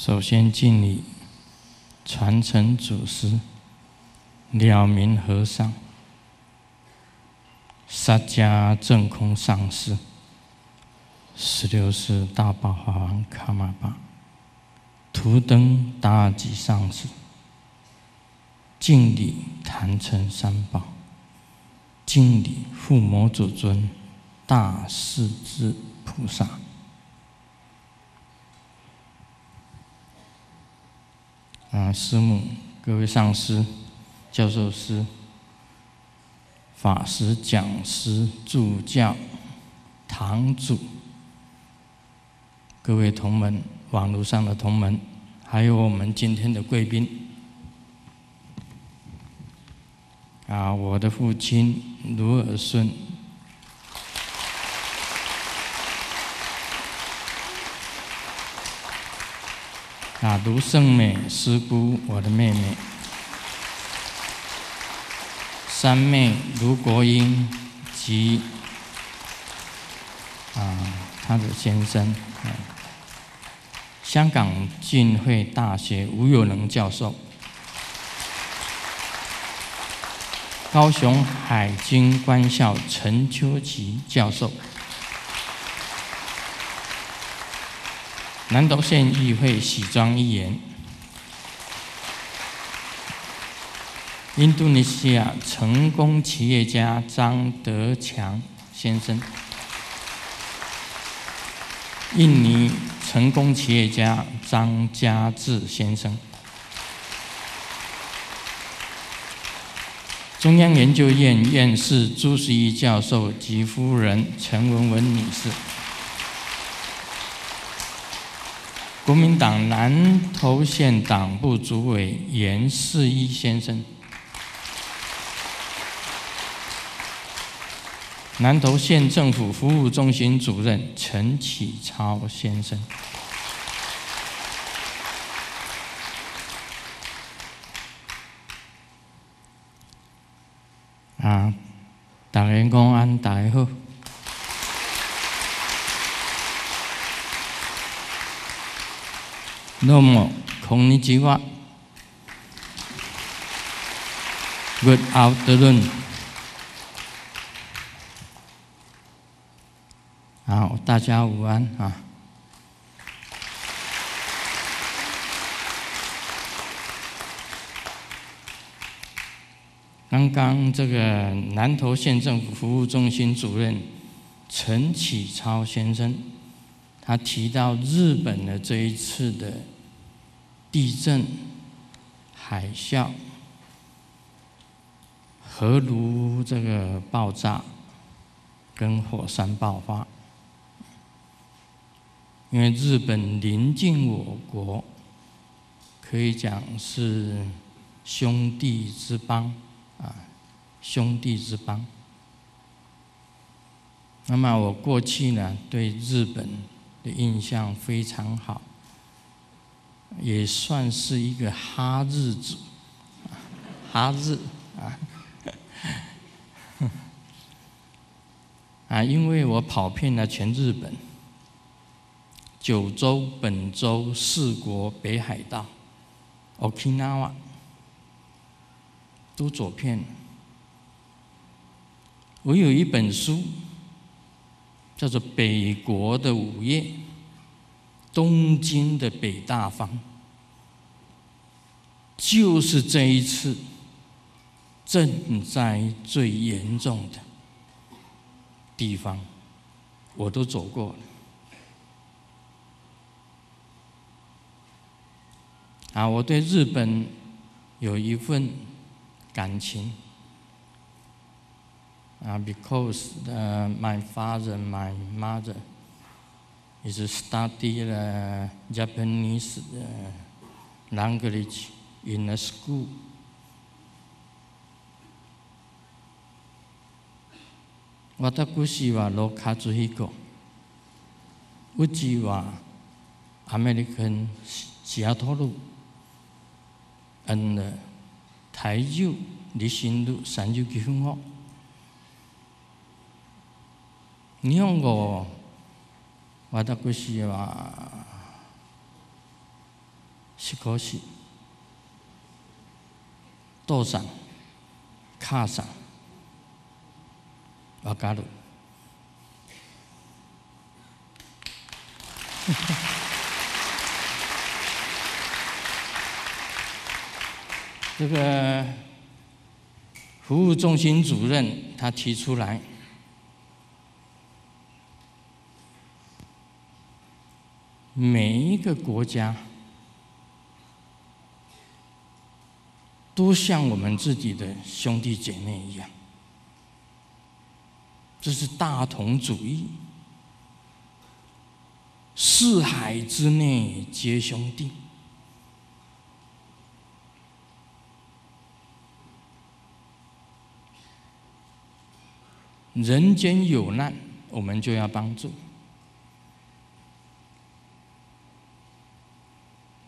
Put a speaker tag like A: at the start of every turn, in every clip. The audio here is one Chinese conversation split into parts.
A: 首先敬礼，传承祖师，了明和尚，萨迦正空上师，十六世大宝法王卡玛巴，图登大吉上师，敬礼坛城三宝，敬礼护摩祖尊，大势至菩萨。师母、各位上师、教授师、法师、讲师、助教、堂主、各位同门、网络上的同门，还有我们今天的贵宾。啊，我的父亲卢尔顺。啊，卢胜美师姑，我的妹妹；三妹卢国英及啊，她的先生，啊。香港浸会大学吴有能教授，高雄海军官校陈秋吉教授。南投县议会喜庄议员，印度尼西亚成功企业家张德强先生，印尼成功企业家张家志先生，中央研究院院士朱时仪教授及夫人陈文文女士。国民党南投县党部主委严世一先生，南投县政府服务中心主任陈启超先生，啊，大家公安，大家好。那么，空尼基话，Good afternoon。好，大家午安啊！刚刚这个南投县政府服务中心主任陈启超先生。他提到日本的这一次的地震、海啸、核炉这个爆炸跟火山爆发，因为日本临近我国，可以讲是兄弟之邦啊，兄弟之邦。那么我过去呢，对日本。印象非常好，也算是一个哈日子，哈日啊，啊，因为我跑遍了全日本，九州、本州、四国、北海道、Okinawa 都走遍。我有一本书。叫做北国的午夜，东京的北大方，就是这一次震灾最严重的地方，我都走过了。啊，我对日本有一份感情。啊 because uh, my father，my mother is study uh, Japanese uh, language in a school. 私はロカズヒコ。うちはアメリカンシアトル。and 台中離心路39分後。日本語 私は西可西、豆上、卡上、瓦嘎鲁。这个服务中心主任他提出来，每一个国家都像我们自己的兄弟姐妹一样，这是大同主义，四海之内皆兄弟。人间有难，我们就要帮助。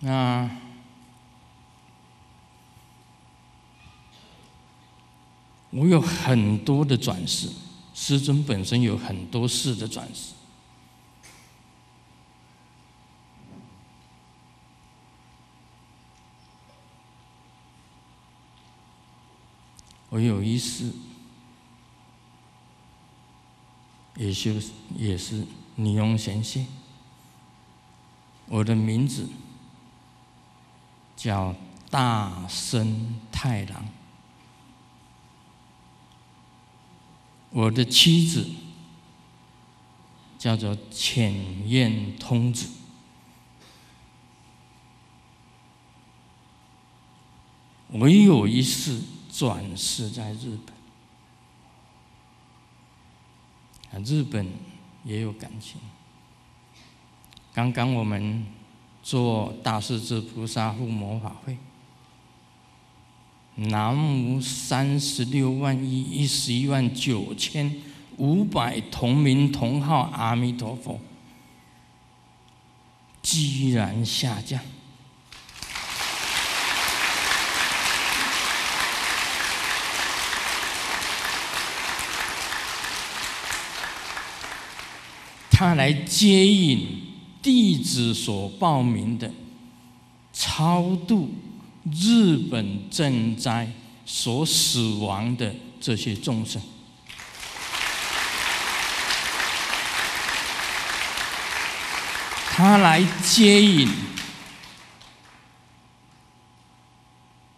A: 那我有很多的转世，师尊本身有很多世的转世。我有一世。也就是也是尼龙贤谢。我的名字叫大生太郎，我的妻子叫做浅彦通子，我有一次转世在日本。啊，日本也有感情。刚刚我们做大势至菩萨护魔法会，南无三十六万亿一十一万九千五百同名同号阿弥陀佛，居然下降。他来接引弟子所报名的超度日本赈灾所死亡的这些众生，他来接引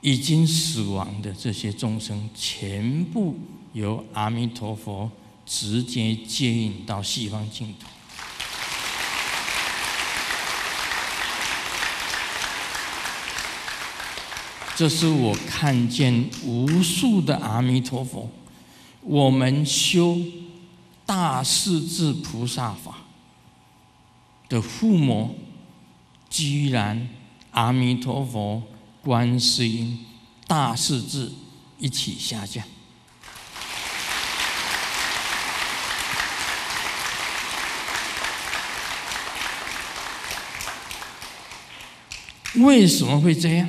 A: 已经死亡的这些众生，全部由阿弥陀佛。直接接引到西方净土，这是我看见无数的阿弥陀佛。我们修大势至菩萨法的父母，居然阿弥陀佛、观世音、大势至一起下降。为什么会这样？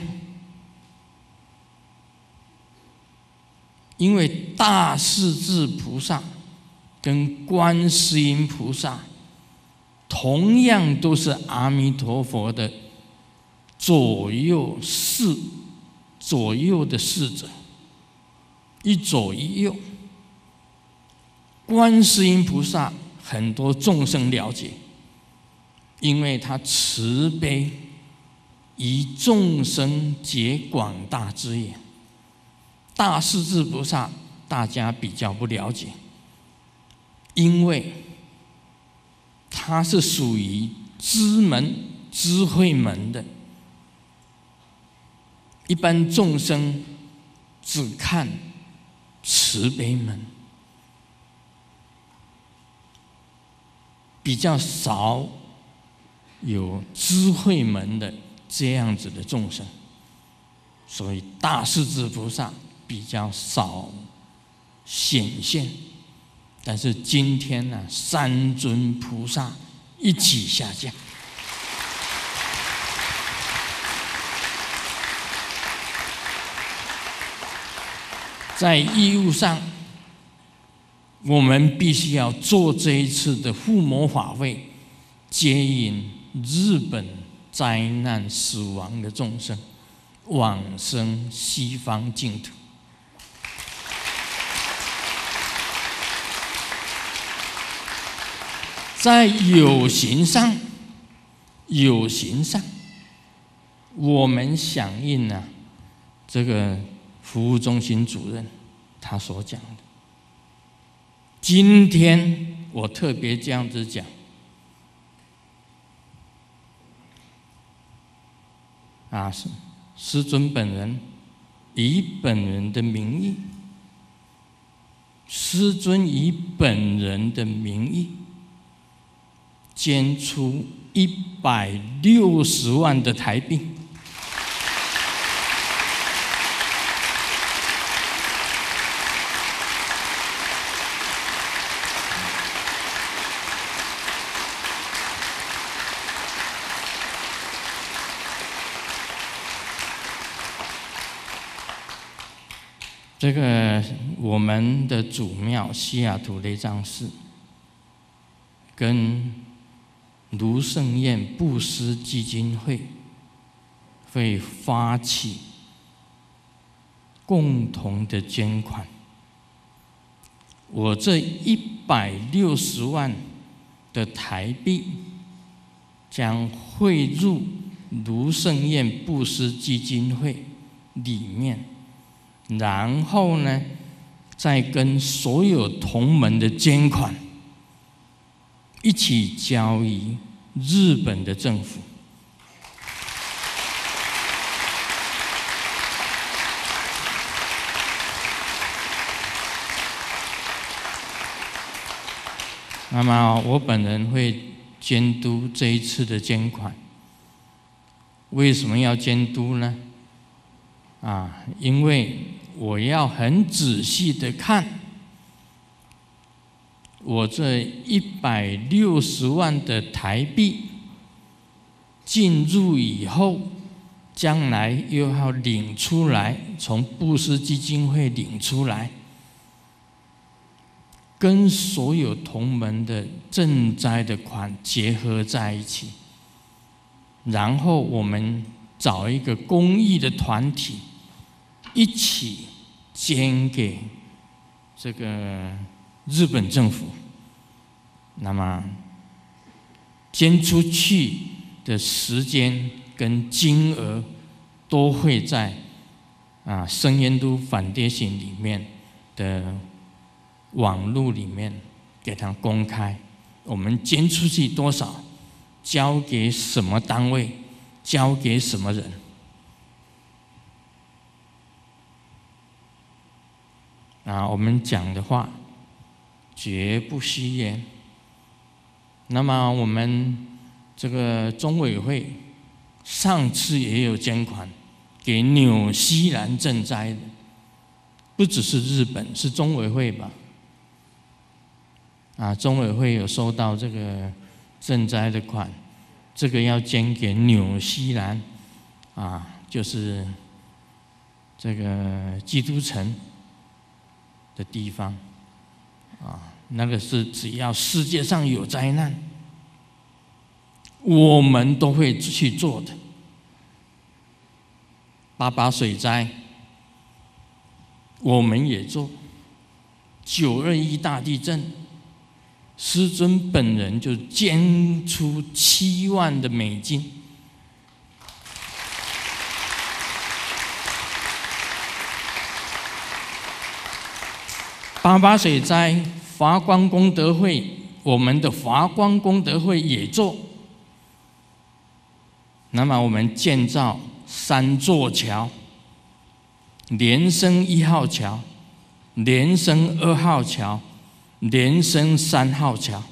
A: 因为大势至菩萨跟观世音菩萨同样都是阿弥陀佛的左右侍，左右的侍者，一左一右。观世音菩萨很多众生了解，因为他慈悲。以众生结广大之眼，大势至菩萨大家比较不了解，因为他是属于知门智慧门的，一般众生只看慈悲门，比较少有智慧门的。这样子的众生，所以大势至菩萨比较少显现。但是今天呢，三尊菩萨一起下降，在义务上，我们必须要做这一次的护摩法会，接引日本。灾难死亡的众生，往生西方净土。在有形上，有形上，我们响应了这个服务中心主任他所讲的。今天我特别这样子讲，啊，是师尊本人以本人的名义，师尊以本人的名义。捐出一百六十万的台币。这个我们的祖庙西雅图雷藏寺，跟。卢胜燕布施基金会会发起共同的捐款。我这一百六十万的台币将汇入卢胜燕布施基金会里面，然后呢，再跟所有同门的捐款。一起交易日本的政府。那么我本人会监督这一次的捐款。为什么要监督呢？啊，因为我要很仔细的看。我这一百六十万的台币进入以后，将来又要领出来，从布施基金会领出来，跟所有同门的赈灾的款结合在一起，然后我们找一个公益的团体，一起捐给这个。日本政府，那么捐出去的时间跟金额都会在啊深烟都反跌型里面的网络里面给它公开。我们捐出去多少，交给什么单位，交给什么人？啊，我们讲的话。绝不虚言。那么我们这个中委会上次也有捐款给纽西兰赈灾的，不只是日本，是中委会吧？啊，中委会有收到这个赈灾的款，这个要捐给纽西兰，啊，就是这个基督城的地方，啊。那个是只要世界上有灾难，我们都会去做的。八八水灾，我们也做；九二一大地震，师尊本人就捐出七万的美金。八八水灾。华光功德会，我们的华光功德会也做。那么我们建造三座桥：连升一号桥、连升二号桥、连升三号桥。